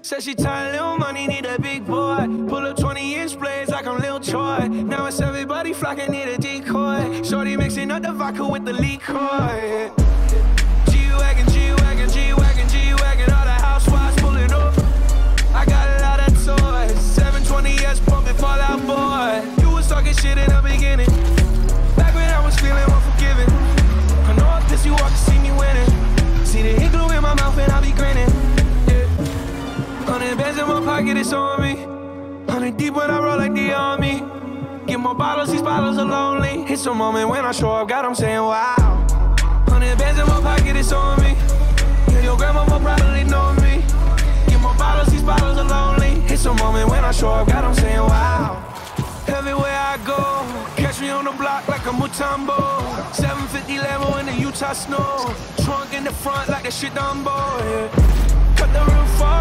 Said she tired, little money, need a big boy. Pull up 20 inch blades like I'm Lil Troy. Now it's everybody flocking, need a decoy. Shorty mixing up the vodka with the liquor. G-Wagon, G-Wagon, G-Wagon, G-Wagon, all the housewives pulling up. I got a lot of toys. 720S pumping Fall Out Boy. You was talking shit in the beginning. Back when I was feeling unforgiving. In my pocket, it's on me. Hundred deep when I roll like the army. Get more bottles, these bottles are lonely. It's a moment when I show up, God, I'm saying wow. Hundred bands in my pocket, it's on me. Yeah, your grandma probably know me. Get more bottles, these bottles are lonely. It's a moment when I show up, God, I'm saying wow. Everywhere I go, catch me on the block like a Mutombo. 750 Lambo in the Utah snow. Trunk in the front like a shit Dumbo. Yeah. Cut the roof off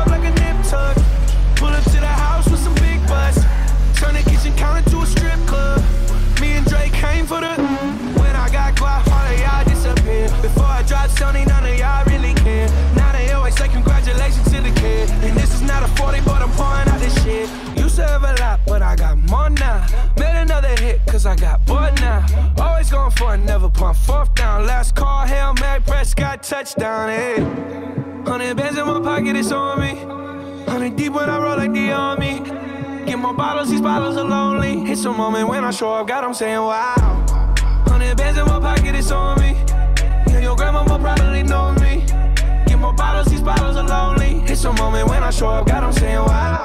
Sony, none of y'all really care. Now they always say congratulations to the kid. And this is not a 40, but I'm pouring out this shit. To have a lot, but I got more now. Made another hit, cause I got bored now. Always going for it, never pump fourth down. Last call, Hail Mary, Prescott, touchdown, hey. Hundred bands in my pocket, it's on me. Hundred deep when I roll like the army. Get more bottles, these bottles are lonely. It's a moment when I show up, God, I'm saying wow. Hundred bands in my pocket, more bottles, these bottles are lonely. It's a moment when I show up, God, I'm saying wow.